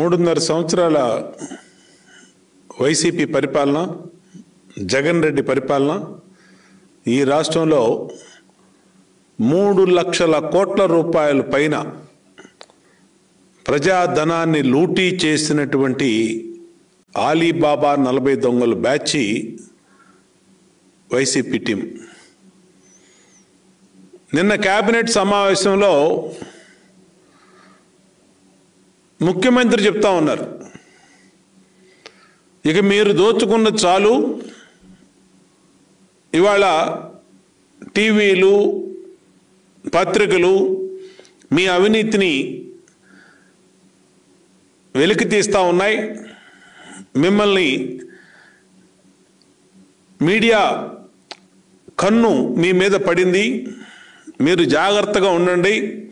మూడున్నర సంవత్సరాల వైసీపీ పరిపాలన జగన్ రెడ్డి పరిపాలన ఈ రాష్ట్రంలో మూడు లక్షల కోట్ల రూపాయల పైన ప్రజాధనాన్ని లూటీ చేసినటువంటి ఆలీబాబా నలభై దొంగల బ్యాచి వైసీపీ టీం. నిన్న కేబినెట్ సమావేశంలో ముఖ్యమంత్రి చెప్తా ఉన్నారు. ఇక మీరు దోచుకున్న చాలు. ఇవాళ టీవీలు పత్రికలు మీ అవినీతిని వెలికి తీస్తూ ఉన్నాయి. మిమ్మల్ని మీడియా కన్ను మీ మీద పడింది. మీరు జాగ్రత్తగా ఉండండి.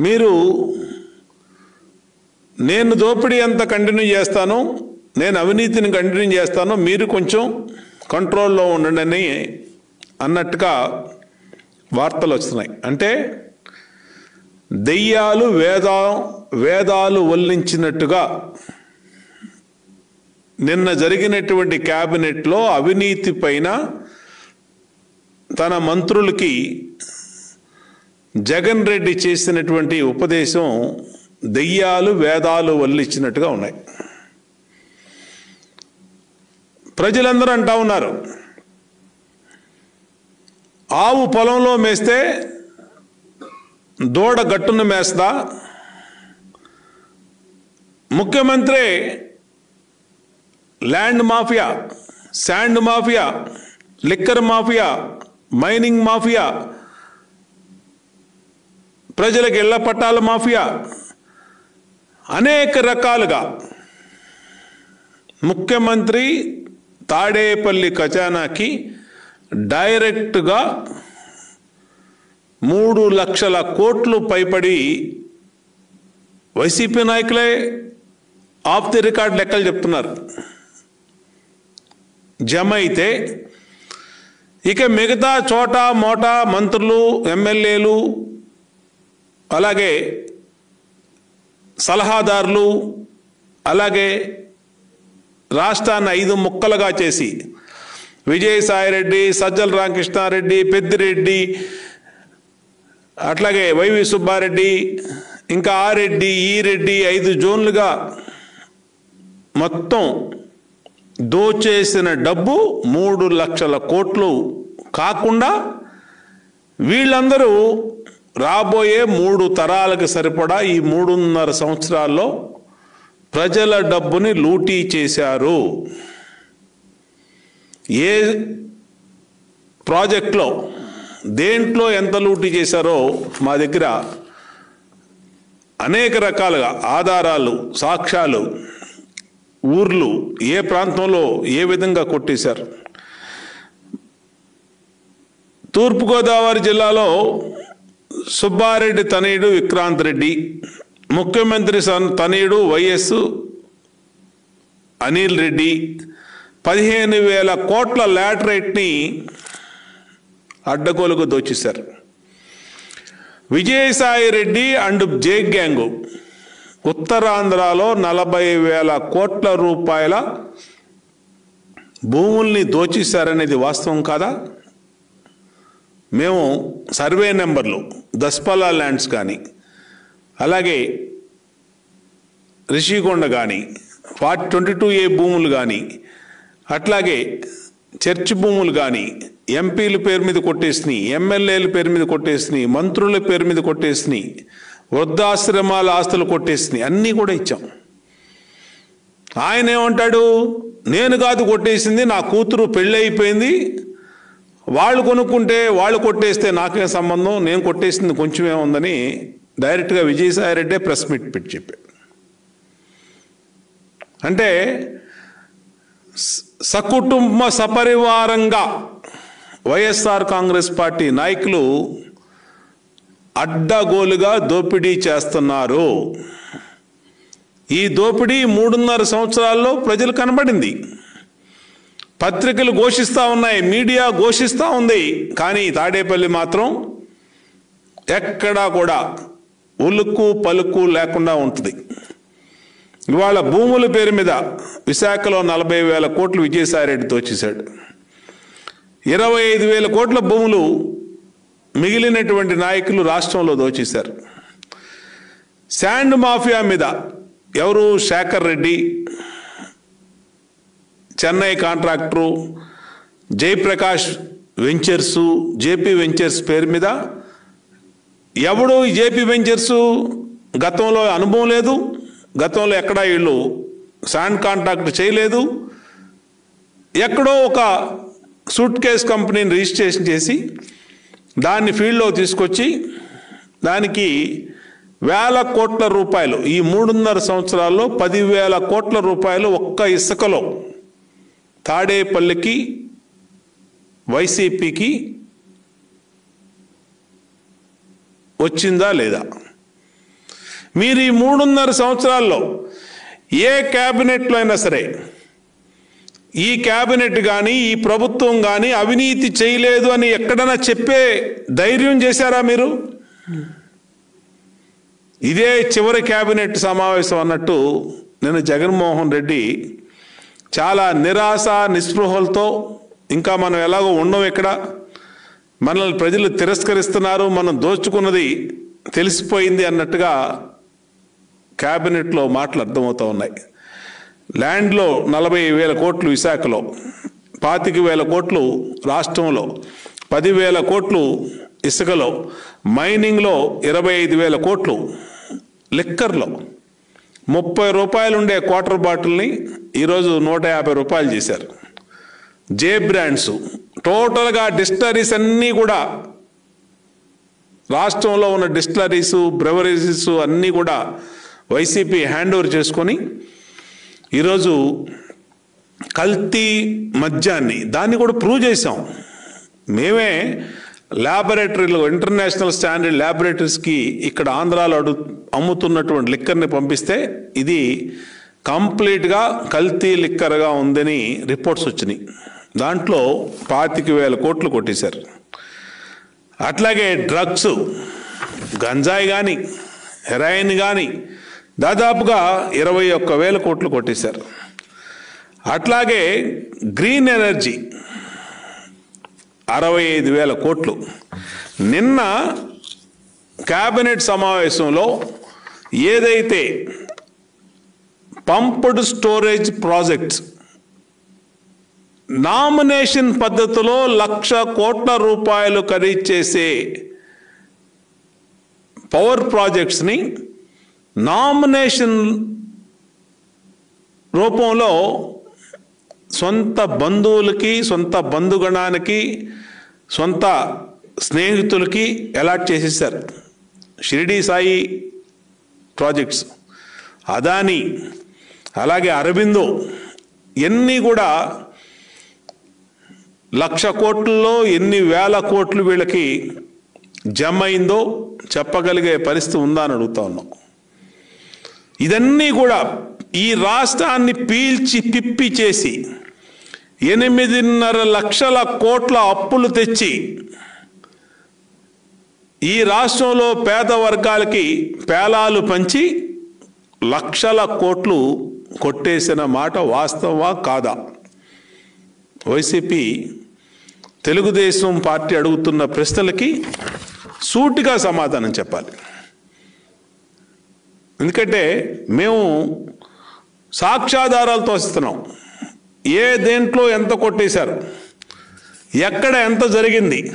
మీరు నేను దోపిడీ ఎంత కంటిన్యూ చేస్తాను నేను అవినీతిని కంటిన్యూ చేస్తాను మీరు కొంచెం కంట్రోల్లో ఉండండి అన్నట్టుగా వార్తలు వస్తున్నాయి. అంటే దెయ్యాలు వేద వేదాలు వల్లించినట్టుగా నిన్న జరిగినటువంటి క్యాబినెట్లో అవినీతి పైన తన మంత్రులకి జగన్ రెడ్డి చేసినటువంటి ఉపదేశం దెయ్యాలు వేదాలు వల్లిచ్చినట్టుగా ఉన్నాయి. ప్రజలందరూ అంటా ఉన్నారు ఆవు పొలంలో మేస్తే దూడ గట్టును మేస్తా. ముఖ్యమంత్రి land mafia sand mafia liquor mafia mining mafia ప్రజలకు ఇళ్ళ పట్టాల మాఫియా అనేక రకాలుగా. ముఖ్యమంత్రి తాడేపల్లి ఖజానాకి డైరెక్ట్గా మూడు లక్షల కోట్లు పైపడి వైసీపీ నాయకులే ఆఫ్ ది రికార్డ్ లెక్కలు చెప్తున్నారు. జమ అయితే ఇక మిగతా చోట మోటా మంత్రులు ఎమ్మెల్యేలు అలాగే సలహాదారులు అలాగే రాష్ట్రాన్ని ఐదు ముక్కలుగా చేసి విజయసాయిరెడ్డి సజ్జల రామకృష్ణారెడ్డి పెద్దిరెడ్డి అట్లాగే వైవి సుబ్బారెడ్డి ఇంకా ఆ రెడ్డి ఈ రెడ్డి ఐదు జోన్లుగా మొత్తం దోచేసిన డబ్బు మూడు లక్షల కోట్లు కాకుండా వీళ్ళందరూ రాబోయే మూడు తరాలకు సరిపడా ఈ మూడున్నర సంవత్సరాల్లో ప్రజల డబ్బుని లూటీ చేశారు. ఏ ప్రాజెక్ట్లో దేంట్లో ఎంత లూటీ చేశారో మా దగ్గర అనేక రకాలుగా ఆధారాలు సాక్ష్యాలు ఊర్లు ఏ ప్రాంతంలో ఏ విధంగా కొట్టేశారు. తూర్పుగోదావరి జిల్లాలో సుబ్బారెడ్డి తనయుడు విక్రాంత్ రెడ్డి ముఖ్యమంత్రి సన్ తనయుడు వైఎస్ అనిల్ రెడ్డి పదిహేను వేల కోట్ల లాటరైట్ని అడ్డగోలుగా దోచేశారు. Vijayasai Reddy and J gang ఉత్తరాంధ్రలో నలభై వేల కోట్ల రూపాయల భూముల్ని దోచేశారనేది వాస్తవం కాదా? మేము సర్వే నెంబర్లు దస్పలా ల్యాండ్స్ కానీ అలాగే రిషికొండ కానీ ఫార్టీ ట్వంటీ టూ ఏ భూములు కానీ అట్లాగే చర్చ్ భూములు కానీ ఎంపీల పేరు మీద కొట్టేసినాయి ఎమ్మెల్యేల పేరు మీద కొట్టేసినాయి మంత్రుల పేరు మీద కొట్టేసినాయి వృద్ధాశ్రమాల ఆస్తులు కొట్టేసినాయి అన్నీ కూడా ఇచ్చాం. ఆయన ఏమంటాడు? నేను కాదు కొట్టేసింది నా కూతురు పెళ్ళి అయిపోయింది వాళ్ళు కొనుక్కుంటే వాళ్ళు కొట్టేస్తే నాకేం సంబంధం? నేను కొట్టేసింది కొంచెమే ఉందని డైరెక్ట్గా విజయసాయి రెడ్డే ప్రెస్ మీట్ పెట్టి చెప్పాడు. అంటే సకుటుంబ సపరివారంగా వైఎస్ఆర్ కాంగ్రెస్ పార్టీ నాయకులు అడ్డగోలుగా దోపిడీ చేస్తున్నారు. ఈ దోపిడీ మూడున్నర సంవత్సరాల్లో ప్రజలు కనబడింది. పత్రికలు ఘోషిస్తూ ఉన్నాయి మీడియా ఘోషిస్తూ ఉంది కానీ తాడేపల్లి మాత్రం ఎక్కడా కూడా ఉలుక్కు పలుకు లేకుండా ఉంటుంది. ఇవాళ భూముల పేరు మీద విశాఖలో నలభై వేల కోట్లు విజయసాయిరెడ్డి తోచేశాడు ఇరవై ఐదు వేల కోట్ల భూములు మిగిలినటువంటి నాయకులు రాష్ట్రంలో దోచేశారు. శాండ్ మాఫియా మీద ఎవరు Shekar Reddy Chennai contractor Jayaprakash ventures JP ventures పేరు మీద ఎవడు జేపీ వెంచర్స్ గతంలో అనుభవం లేదు గతంలో ఎక్కడా వీళ్ళు శాండ్ కాంట్రాక్ట్ చేయలేదు ఎక్కడో ఒక సూట్ కేస్ కంపెనీని రిజిస్ట్రేషన్ చేసి దాన్ని ఫీల్డ్లో తీసుకొచ్చి దానికి వేల కోట్ల రూపాయలు ఈ మూడున్నర సంవత్సరాల్లో పదివేల కోట్ల రూపాయలు ఒక్క ఇసుకలో తాడేపల్లికి వైసీపీకి వచ్చిందా లేదా? మీరు ఈ మూడున్నర సంవత్సరాల్లో ఏ క్యాబినెట్లో అయినా సరే ఈ క్యాబినెట్ కానీ ఈ ప్రభుత్వం కానీ అవినీతి చేయలేదు అని ఎక్కడైనా చెప్పే ధైర్యం చేశారా మీరు? ఇదే చివరి క్యాబినెట్ సమావేశం అన్నట్టు నేను జగన్మోహన్ రెడ్డి చాలా నిరాశ నిస్పృహలతో ఇంకా మనం ఎలాగో ఉండం ఇక్కడ. మనల్ని ప్రజలు తిరస్కరిస్తున్నారు మనం దోచుకున్నది తెలిసిపోయింది అన్నట్టుగా క్యాబినెట్లో మాటలు అర్థమవుతూ ఉన్నాయి. ల్యాండ్లో నలభై వేల కోట్లు విశాఖలో పాతిక వేల కోట్లు రాష్ట్రంలో పదివేల కోట్లు ఇసుకలో మైనింగ్లో ఇరవై ఐదు వేల కోట్లు లిక్కర్లో. ముప్పై రూపాయలు ఉండే క్వార్టర్ బాటిల్ని ఈరోజు నూట యాభై రూపాయలు చేశారు. జే బ్రాండ్స్ టోటల్గా డిస్టరీస్ అన్నీ కూడా రాష్ట్రంలో ఉన్న డిస్టరీస్ బ్రవరీస్ అన్నీ కూడా వైసీపీ హ్యాండ్ ఓవర్ చేసుకొని ఈరోజు కల్తీ మద్యాన్ని దాన్ని కూడా ప్రూవ్ చేసాం మేమే ల్యాబొరేటరీలు ఇంటర్నేషనల్ స్టాండర్డ్ ల్యాబొరేటరీస్కి ఇక్కడ ఆంధ్రాలో అడు అమ్ముతున్నటువంటి లిక్కర్ని పంపిస్తే ఇది కంప్లీట్గా కల్తీ లిక్కర్గా ఉందని రిపోర్ట్స్ వచ్చినాయి. దాంట్లో పాతిక వేల కోట్లు కొట్టేశారు. అట్లాగే డ్రగ్స్ గంజాయి కానీ హెరాయిన్ కానీ దాదాపుగా ఇరవై ఒక్క వేల కోట్లు కొట్టేశారు. అట్లాగే గ్రీన్ ఎనర్జీ అరవై ఐదు వేల కోట్లు. నిన్న కేబినెట్ సమావేశంలో ఏదైతే పంప్డ్ స్టోరేజ్ ప్రాజెక్ట్స్ నామినేషన్ పద్ధతిలో లక్ష కోట్ల రూపాయలు ఖరీదు చేసే పవర్ ప్రాజెక్ట్స్ని నామినేషన్ రూపంలో సొంత బంధువులకి సొంత బంధుగణానికి సొంత స్నేహితులకి అలాట్ చేసేసారు షిరిడి సాయి ప్రాజెక్ట్స్. అదాని అలాగే అరబిందో ఎన్ని కూడా లక్ష కోట్లలో ఎన్ని వేల కోట్లు వీళ్ళకి జమ అయిందో చెప్పగలిగే పరిస్థితి ఉందా అని అడుగుతా ఉన్నాం. ఇదన్నీ కూడా ఈ రాష్ట్రాన్ని పీల్చి పిప్పి చేసి ఎనిమిదిన్నర లక్షల కోట్ల అప్పులు తెచ్చి ఈ రాష్ట్రంలో పేద వర్గాలకి పేలాలు పంచి లక్షల కోట్లు కొట్టేసిన మాట వాస్తవా కాదా? వైసీపీ తెలుగుదేశం పార్టీ అడుగుతున్న ప్రశ్నలకి సూటిగా సమాధానం చెప్పాలి. ఎందుకంటే మేము సాక్ష్యాధారాలతో ఇస్తున్నాం ఏ దేంట్లో ఎంత కొట్టేశారు? ఎక్కడ ఎంత జరిగింది?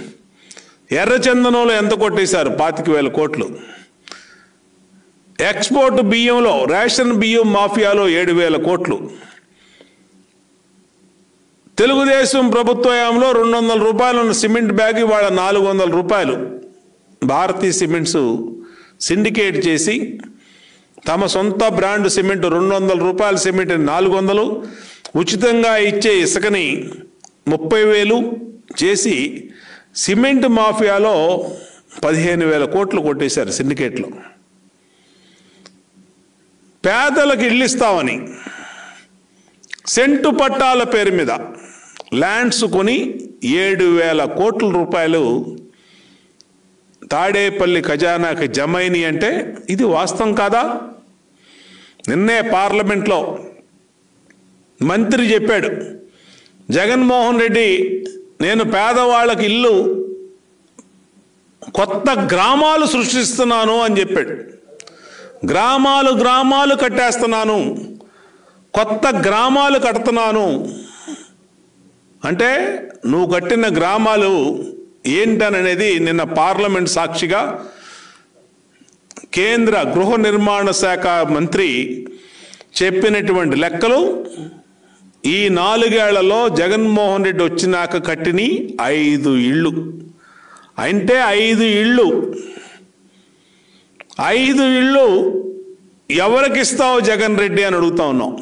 ఎర్రచందనంలో ఎంత కొట్టేశారు? పాతిక వేల కోట్లు. ఎక్స్పోర్ట్ బియ్యంలో రేషన్ బియ్యం మాఫియాలో ఏడు వేల కోట్లు. తెలుగుదేశం ప్రభుత్వ హయాంలో రెండు వందల రూపాయలు ఉన్న సిమెంట్ బ్యాగ్ ఇవాళ నాలుగు వందల రూపాయలు. భారతీయ సిమెంట్స్ సిండికేట్ చేసి తమ సొంత బ్రాండ్ సిమెంట్ రెండు వందల రూపాయల సిమెంట్ నాలుగు వందలు ఉచితంగా ఇచ్చే ఇసుకని ముప్పై వేలు చేసి సిమెంట్ మాఫియాలో పదిహేను వేల కోట్లు కొట్టేశారు సిండికేట్లో. పేదలకు ఇల్లు సెంటు పట్టాల పేరు మీద ల్యాండ్స్ కొని ఏడు వేల కోట్ల రూపాయలు తాడేపల్లి ఖజానాకి జమైని అంటే ఇది వాస్తవం కాదా? నిన్నే పార్లమెంట్లో మంత్రి చెప్పాడు జగన్మోహన్ రెడ్డి నేను పేదవాళ్ళకి ఇల్లు కొత్త గ్రామాలు సృష్టిస్తున్నాను అని చెప్పాడు. గ్రామాలు గ్రామాలు కట్టేస్తున్నాను కొత్త గ్రామాలు కడుతున్నాను. అంటే నువ్వు కట్టిన గ్రామాలు ఏంటననేది నిన్న పార్లమెంట్ సాక్షిగా కేంద్ర గృహ నిర్మాణ శాఖ మంత్రి చెప్పినటువంటి లెక్కలు ఈ నాలుగేళ్ళలో జగన్మోహన్ రెడ్డి వచ్చినాక కట్టిని ఐదు ఇళ్ళు. అంటే ఐదు ఇళ్ళు. ఐదు ఇళ్ళు ఎవరికి ఇస్తావు జగన్ రెడ్డి అని అడుగుతా ఉన్నావు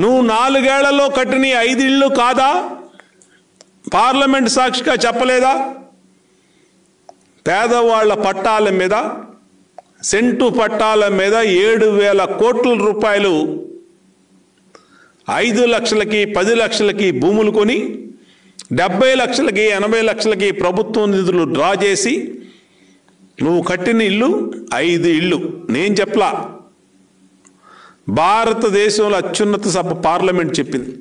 నువ్వు నాలుగేళ్ళలో కట్టిన ఐదు ఇళ్ళు కాదా? పార్లమెంట్ సాక్షిగా చెప్పలేదా? పేదవాళ్ళ పట్టాల మీద సెంటు పట్టాల మీద ఏడు వేల కోట్ల రూపాయలు ఐదు లక్షలకి పది లక్షలకి భూములు కొని డెబ్బై లక్షలకి ఎనభై లక్షలకి ప్రభుత్వం నిధులు డ్రా చేసి నువ్వు కట్టిన ఇల్లు ఐదు ఇల్లు నేను చెప్పలా. భారతదేశంలో అత్యున్నత సభ పార్లమెంట్ చెప్పింది.